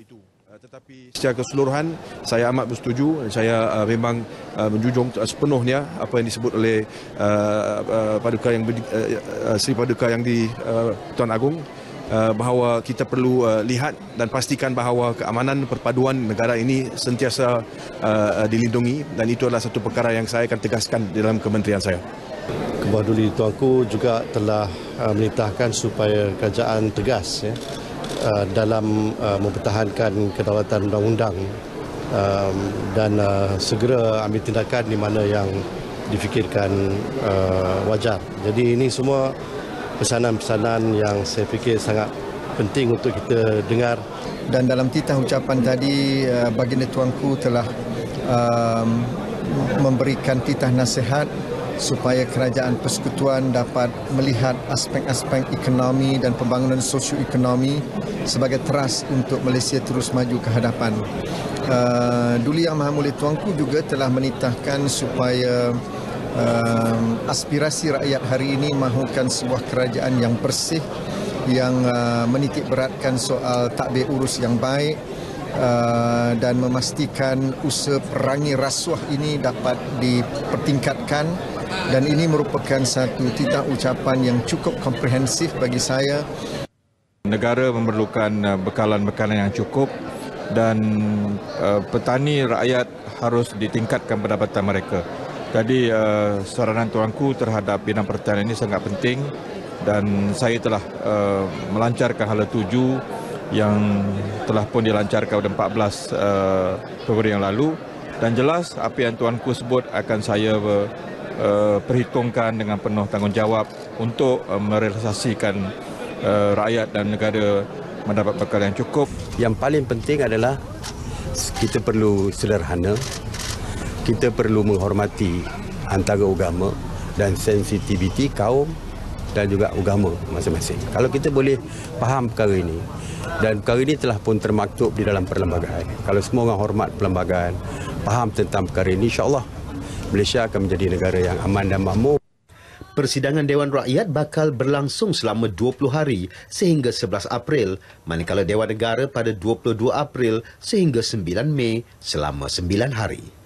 itu. Uh, tetapi secara keseluruhan saya amat bersetuju saya uh, memang uh, menjunjung uh, sepenuhnya apa yang disebut oleh uh, uh, paduka yang uh, uh, Sri Paduka yang di uh, Tuan Agong uh, bahawa kita perlu uh, lihat dan pastikan bahawa keamanan perpaduan negara ini sentiasa uh, dilindungi dan itu adalah satu perkara yang saya akan tegaskan dalam kementerian saya. Kebawah Duli Tuanku juga telah uh, menitahkan supaya kerajaan tegas ya, Uh, dalam uh, mempertahankan kedaulatan undang-undang um, dan uh, segera ambil tindakan di mana yang difikirkan wajar. Jadi ini semua pesanan-pesanan yang saya fikir sangat penting untuk kita dengar. Dan dalam titah ucapan tadi, baginda tuanku telah um, memberikan titah nasihat supaya kerajaan persekutuan dapat melihat aspek-aspek ekonomi dan pembangunan sosioekonomi sebagai teras untuk Malaysia terus maju ke hadapan. Uh, Duli Yang Maha Mulia Tuanku juga telah menitahkan supaya uh, aspirasi rakyat hari ini mahukan sebuah kerajaan yang bersih yang uh, menitik beratkan soal takbir urus yang baik uh, dan memastikan usaha perangi rasuah ini dapat dipertingkatkan dan ini merupakan satu titah ucapan yang cukup komprehensif bagi saya. Negara memerlukan uh, bekalan-bekalan yang cukup dan uh, petani rakyat harus ditingkatkan pendapatan mereka. Jadi uh, saranan tuanku terhadap bidang pertanian ini sangat penting dan saya telah uh, melancarkan hala tuju yang telah pun dilancarkan pada 14 uh, Februari yang lalu dan jelas apa yang tuanku sebut akan saya uh, uh, perhitungkan dengan penuh tanggungjawab untuk uh, merealisasikan uh, rakyat dan negara mendapat bekal yang cukup. Yang paling penting adalah kita perlu sederhana, kita perlu menghormati antara agama dan sensitiviti kaum dan juga agama masing-masing. Kalau kita boleh faham perkara ini dan perkara ini telah pun termaktub di dalam perlembagaan. Kalau semua orang hormat perlembagaan, faham tentang perkara ini, insyaAllah Malaysia akan menjadi negara yang aman dan makmur. Persidangan Dewan Rakyat bakal berlangsung selama 20 hari sehingga 11 April, manakala Dewan Negara pada 22 April sehingga 9 Mei selama 9 hari.